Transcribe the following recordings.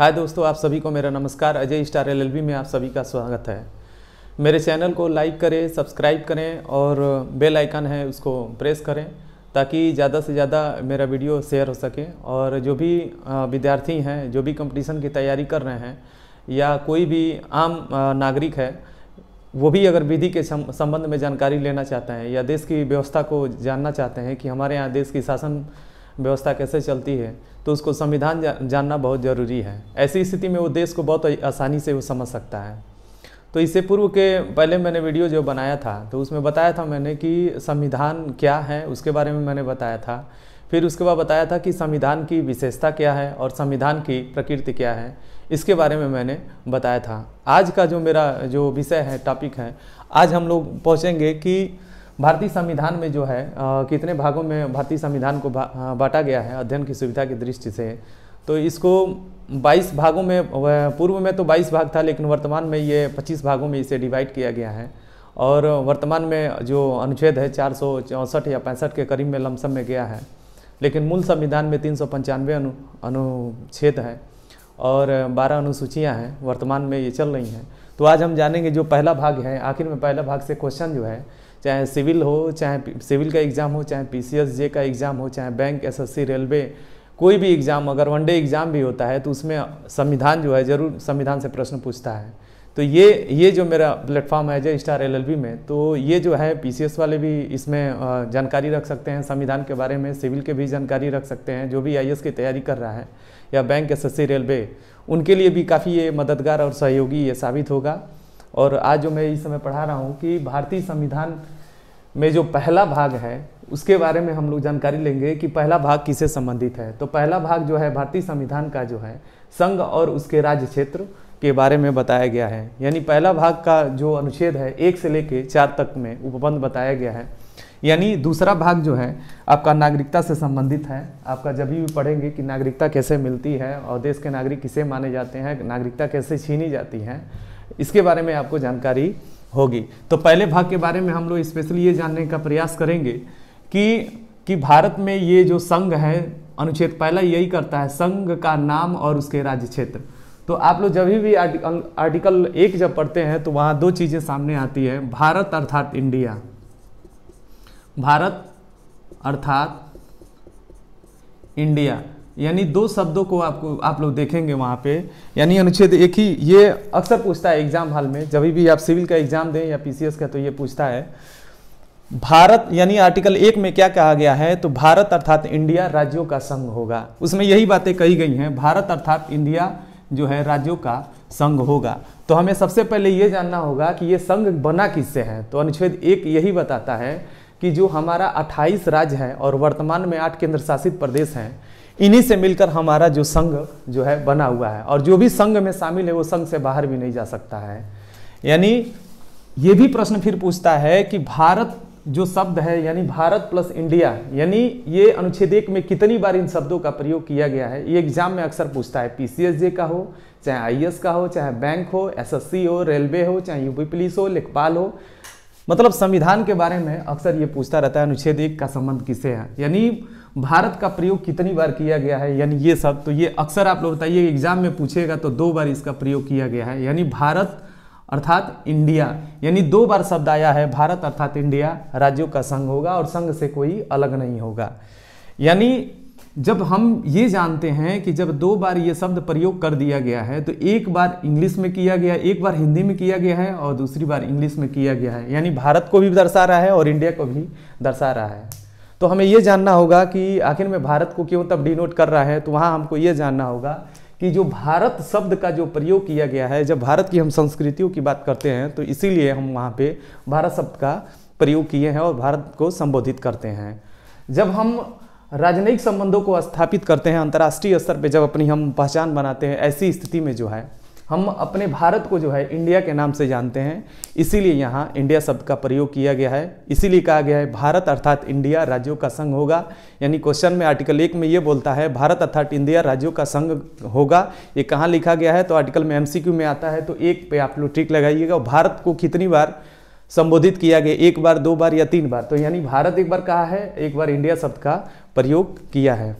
हाय दोस्तों, आप सभी को मेरा नमस्कार। अजय स्टार एलएलबी में आप सभी का स्वागत है। मेरे चैनल को लाइक करें, सब्सक्राइब करें और बेल आइकन है, उसको प्रेस करें ताकि ज़्यादा से ज़्यादा मेरा वीडियो शेयर हो सके और जो भी विद्यार्थी हैं, जो भी कंपटीशन की तैयारी कर रहे हैं या कोई भी आम नागरिक है, वो भी अगर विधि के संबंध में जानकारी लेना चाहते हैं या देश की व्यवस्था को जानना चाहते हैं कि हमारे यहाँ देश की शासन व्यवस्था कैसे चलती है तो उसको संविधान जा, जानना बहुत ज़रूरी है। ऐसी स्थिति में वो देश को बहुत आसानी से वो समझ सकता है। तो इससे पूर्व के पहले मैंने वीडियो जो बनाया था तो उसमें बताया था मैंने कि संविधान क्या है उसके बारे में मैंने बताया था। फिर उसके बाद बताया था कि संविधान की विशेषता क्या है और संविधान की प्रकृति क्या है इसके बारे में मैंने बताया था। आज का जो मेरा जो विषय है टॉपिक है आज हम लोग पहुँचेंगे कि भारतीय संविधान में जो है अ, कितने भागों में भारतीय संविधान को बांटा गया है अध्ययन की सुविधा की दृष्टि से। तो इसको 22 भागों में पूर्व में तो 22 भाग था लेकिन वर्तमान में ये 25 भागों में इसे डिवाइड किया गया है। और वर्तमान में जो अनुच्छेद है चार सौ चौंसठ या पैंसठ के करीब में लमसम में गया है। लेकिन मूल संविधान में तीन सौ पंचानवे अनु अनुच्छेद है और बारह अनुसूचियाँ हैं वर्तमान में ये चल रही हैं। तो आज हम जानेंगे जो पहला भाग है आखिर में पहला भाग से क्वेश्चन जो है चाहे सिविल हो, चाहे सिविल का एग्ज़ाम हो, चाहे पी जे का एग्ज़ाम हो, चाहे बैंक, एसएससी, रेलवे, कोई भी एग्ज़ाम, अगर वनडे एग्ज़ाम भी होता है तो उसमें संविधान जो है, ज़रूर संविधान से प्रश्न पूछता है। तो ये ये जो मेरा प्लेटफॉर्म है, जय स्टार एल में तो ये जो है, पीसीएस वाले भी इसमें जानकारी रख सकते हैं, संविधान के बारे में, सिविल के भी जानकारी रख सकते हैं, जो भी आई की तैयारी कर रहा है, या बैंक एसएससी रेलवे, उनके लिए भी काफ़ी ये मददगार और सहयोगी ये साबित होगा। और आज जो मैं इस समय पढ़ा रहा हूँ कि भारतीय संविधान में जो पहला भाग है, उसके बारे में हम लोग जानकारी लेंगे कि पहला भाग किसे संबंधित है। तो पहला भाग जो है, भारतीय संविधान का जो है, संघ और उसके राज्य क्षेत्र के बारे में बताया गया है। यानी पहला भाग का जो अनुच्छेद है, एक से लेके चार तक में उपबंध बताया गया है। यानी दूसरा भाग जो है, आपका नागरिकता से संबंधित है। आपका जब भी पढ़ेंगे कि नागरिकता कैसे मिलती है और देश के नागरिक किसे माने जाते हैं, नागरिकता कैसे छीनी जाती है इसके बारे में आपको जानकारी होगी। तो पहले भाग के बारे में हम लोग स्पेशली ये जानने का प्रयास करेंगे कि कि भारत में ये जो संघ है, अनुच्छेद पहला यही करता है, संघ का नाम और उसके राज्य क्षेत्र। तो आप लोग जब भी आर्टिकल एक जब पढ़ते हैं तो वहाँ दो चीज़ें सामने आती है, भारत अर्थात इंडिया। भारत अर्थात इंडिया। यानी दो शब्दों को आपको, आप लोग देखेंगे वहाँ पे। यानी अनुच्छेद एक ही, ये अक्सर पूछता है एग्ज़ाम हाल में, जब भी आप सिविल का एग्ज़ाम दें या पीसीएस का तो ये पूछता है, भारत, यानी आर्टिकल एक में क्या कहा गया है? तो भारत अर्थात इंडिया राज्यों का संघ होगा। उसमें यही बातें कही गई हैं, भारत अर्थात इंडिया जो है राज्यों का संघ होगा। तो हमें सबसे पहले ये जानना होगा कि ये संघ बना किससे है? तो अनुच्छेद एक यही बताता है कि जो हमारा 28 राज्य है और वर्तमान में आठ केंद्र शासित प्रदेश हैं इन्हीं से मिलकर हमारा जो संघ जो है बना हुआ है। और जो भी संघ में शामिल है, वो संघ से बाहर भी नहीं जा सकता है। यानी ये भी प्रश्न फिर पूछता है कि भारत जो शब्द है, यानी भारत प्लस इंडिया यानी ये अनुच्छेद एक में कितनी बार इन शब्दों का प्रयोग किया गया है? ये एग्ज़ाम में अक्सर पूछता है पीसीएसजे का हो, चाहे आईएएस का हो, चाहे बैंक हो एसएससी हो, रेलवे हो, चाहे यूपी पुलिस हो, लेखपाल हो मतलब संविधान के बारे में अक्सर ये पूछता रहता है, अनुच्छेद एक का संबंध किसे है? यानी भारत का प्रयोग कितनी बार किया गया है? यानी ये सब तो ये अक्सर आप लोग बताइए, एग्ज़ाम में पूछेगा तो दो बार इसका प्रयोग किया गया है। यानी भारत अर्थात इंडिया, यानी दो बार शब्द आया है, भारत अर्थात इंडिया, राज्यों का संघ होगा और संघ से कोई अलग नहीं होगा। यानी जब हम ये जानते हैं कि जब दो बार ये शब्द प्रयोग कर दिया गया है तो एक बार इंग्लिश में किया गया, एक बार हिंदी में किया गया है और दूसरी बार इंग्लिश में किया गया है। यानी भारत को भी दर्शा रहा है और इंडिया को भी दर्शा रहा है। तो हमें ये जानना होगा कि आखिर में भारत को क्यों तब डिनोट कर रहा है तो वहाँ हमको ये जानना होगा कि जो भारत शब्द का जो प्रयोग किया गया है, जब भारत की हम संस्कृतियों की बात करते हैं तो इसीलिए हम वहाँ पे भारत शब्द का प्रयोग किए हैं और भारत को संबोधित करते हैं। जब हम राजनयिक संबंधों को स्थापित करते हैं अंतर्राष्ट्रीय स्तर पे जब अपनी हम पहचान बनाते हैं, ऐसी स्थिति में जो है, हम अपने भारत को जो है इंडिया के नाम से जानते हैं। इसीलिए यहाँ इंडिया शब्द का प्रयोग किया गया है। इसीलिए कहा गया है, भारत अर्थात इंडिया राज्यों का संघ होगा। यानी क्वेश्चन में आर्टिकल एक में ये बोलता है, भारत अर्थात इंडिया राज्यों का संघ होगा। ये कहाँ लिखा गया है? तो आर्टिकल में एमसीक्यू में आता है। तो एक पे आप लोग टिक लगाइएगा। भारत को कितनी बार संबोधित किया गया, एक बार, दो बार या तीन बार। तो यानी भारत एक बार कहा है, एक बार इंडिया शब्द का प्रयोग किया है।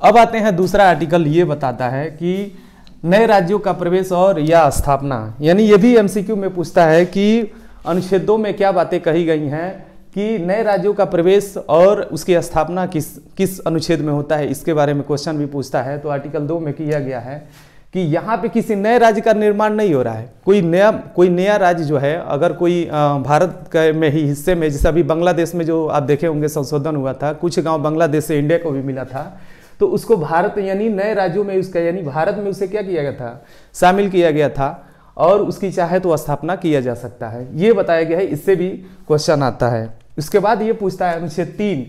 अब आते हैं, दूसरा आर्टिकल ये बताता है कि नए राज्यों का प्रवेश और या स्थापना। यानी ये भी एमसीक्यू में पूछता है कि अनुच्छेदों में क्या बातें कही गई हैं कि नए राज्यों का प्रवेश और उसकी स्थापना किस किस अनुच्छेद में होता है, इसके बारे में क्वेश्चन भी पूछता है। तो आर्टिकल दो में किया गया है कि यहाँ पे किसी नए राज्य का निर्माण नहीं हो रहा है। कोई नया कोई नया राज्य जो है, अगर कोई भारत के में ही, हिस्से में, जैसे अभी बांग्लादेश में जो आप देखे होंगे, संशोधन हुआ था, कुछ गाँव बांग्लादेश से इंडिया को भी मिला था तो उसको भारत यानी नए राज्यों में उसका, यानी भारत में उसे क्या किया गया था? शामिल किया गया था और उसकी चाहे तो स्थापना किया जा सकता है। ये बताया गया है, इससे भी क्वेश्चन आता है। उसके बाद ये पूछता है, अनुच्छेद तीन।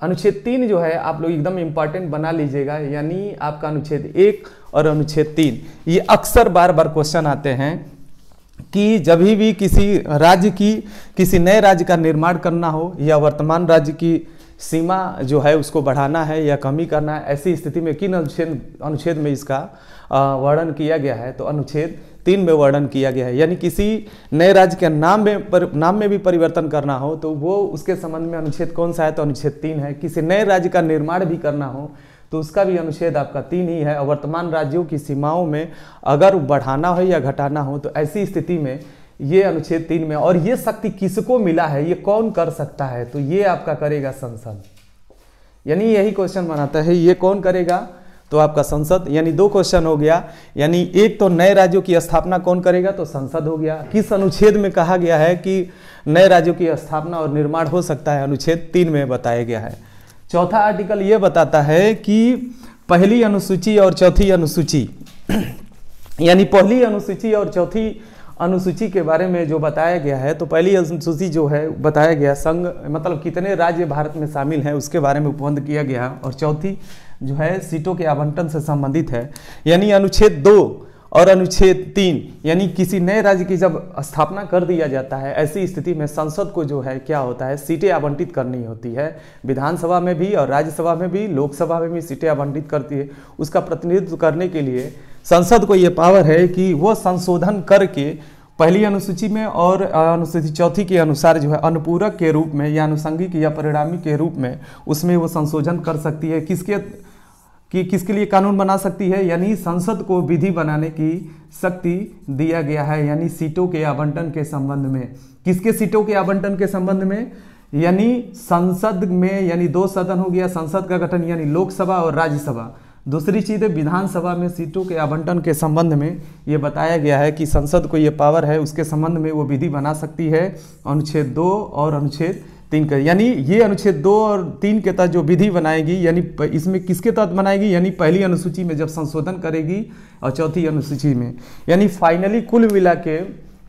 अनुच्छेद तीन जो है, आप लोग एकदम इंपॉर्टेंट बना लीजिएगा, यानी आपका अनुच्छेद एक और अनुच्छेद तीन। ये अक्सर बार बार क्वेश्चन आते हैं कि जब भी किसी राज्य की किसी नए राज्य का निर्माण करना हो या वर्तमान राज्य की सीमा जो है उसको बढ़ाना है या कमी करना है ऐसी स्थिति में किन अनुच्छेद अनुच्छेद में इसका वर्णन किया गया है? तो अनुच्छेद तीन में वर्णन किया गया है। यानी किसी नए राज्य के नाम में पर, नाम में भी परिवर्तन करना हो तो वो उसके संबंध में अनुच्छेद कौन सा है? तो अनुच्छेद तीन है। किसी नए राज्य का निर्माण भी करना हो तो उसका भी अनुच्छेद आपका तीन ही है। और वर्तमान राज्यों की सीमाओं में अगर बढ़ाना हो या घटाना हो तो ऐसी स्थिति में ये अनुच्छेद तीन में, और ये शक्ति किसको मिला है? ये कौन कर सकता है? तो ये आपका करेगा संसद। यानी यही क्वेश्चन बनाता है, ये कौन करेगा? तो आपका संसद। यानी दो क्वेश्चन हो गया। यानी एक तो नए राज्यों की स्थापना कौन करेगा? तो संसद हो गया। किस अनुच्छेद में कहा गया है कि नए राज्यों की स्थापना और निर्माण हो सकता है? अनुच्छेद तीन में बताया गया है। चौथा आर्टिकल ये बताता है कि पहली अनुसूची और चौथी अनुसूची, यानी पहली अनुसूची और चौथी अनुसूची के बारे में जो बताया गया है तो पहली अनुसूची जो है, बताया गया संघ मतलब कितने राज्य भारत में शामिल हैं, उसके बारे में उपबंध किया गया। और चौथी जो है, सीटों के आवंटन से संबंधित है। यानी अनुच्छेद दो और अनुच्छेद तीन, यानी किसी नए राज्य की जब स्थापना कर दिया जाता है, ऐसी स्थिति में संसद को जो है, क्या होता है, सीटें आवंटित करनी होती है। विधानसभा में भी और राज्यसभा में भी, लोकसभा में भी सीटें आवंटित करती है। उसका प्रतिनिधित्व करने के लिए संसद को ये पावर है कि वो संशोधन करके पहली अनुसूची में और अनुसूची चौथी के अनुसार जो है, अनुपूरक के रूप में या अनुसंगिक या परिणामी के रूप में उसमें वो संशोधन कर सकती है। किसके कि किसके लिए कानून बना सकती है? यानी संसद को विधि बनाने की शक्ति दिया गया है, यानी सीटों के आवंटन के संबंध में। किसके सीटों के आवंटन के संबंध में? यानी संसद में, यानी दो सदन हो गया, संसद का गठन, यानी लोकसभा और राज्यसभा। दूसरी चीज़ है, विधानसभा में सीटों के आवंटन के संबंध में ये बताया गया है कि संसद को ये पावर है, उसके संबंध में वो विधि बना सकती है। अनुच्छेद दो और अनुच्छेद तीन का यानी ये अनुच्छेद दो और तीन के तहत जो विधि बनाएगी, यानी इसमें किसके तहत बनाएगी? यानी पहली अनुसूची में जब संशोधन करेगी और चौथी अनुसूची में। यानी फाइनली कुल मिला के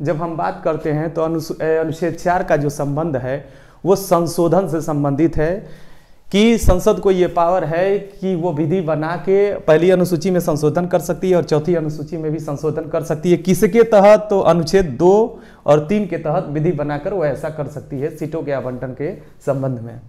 जब हम बात करते हैं तो अनुच्छेद चार का जो संबंध है, वो संशोधन से संबंधित है। कि संसद को ये पावर है कि वो विधि बना के पहली अनुसूची में संशोधन कर सकती है और चौथी अनुसूची में भी संशोधन कर सकती है। किसके तहत? तो अनुच्छेद दो और तीन के तहत विधि बनाकर वो ऐसा कर सकती है सीटों के आवंटन के संबंध में।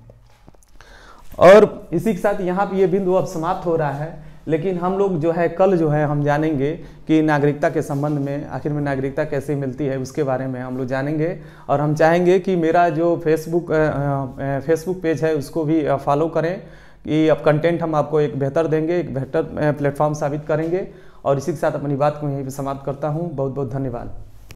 और इसी के साथ यहाँ पे ये बिंदु अब समाप्त हो रहा है लेकिन हम लोग जो है, कल जो है हम जानेंगे कि नागरिकता के संबंध में, आखिर में नागरिकता कैसे मिलती है, उसके बारे में हम लोग जानेंगे। और हम चाहेंगे कि मेरा जो फेसबुक फेसबुक पेज है, उसको भी फॉलो करें कि अब कंटेंट हम आपको एक बेहतर देंगे, एक बेहतर प्लेटफॉर्म साबित करेंगे। और इसी के साथ अपनी बात को यहीं पर समाप्त करता हूँ। बहुत बहुत धन्यवाद।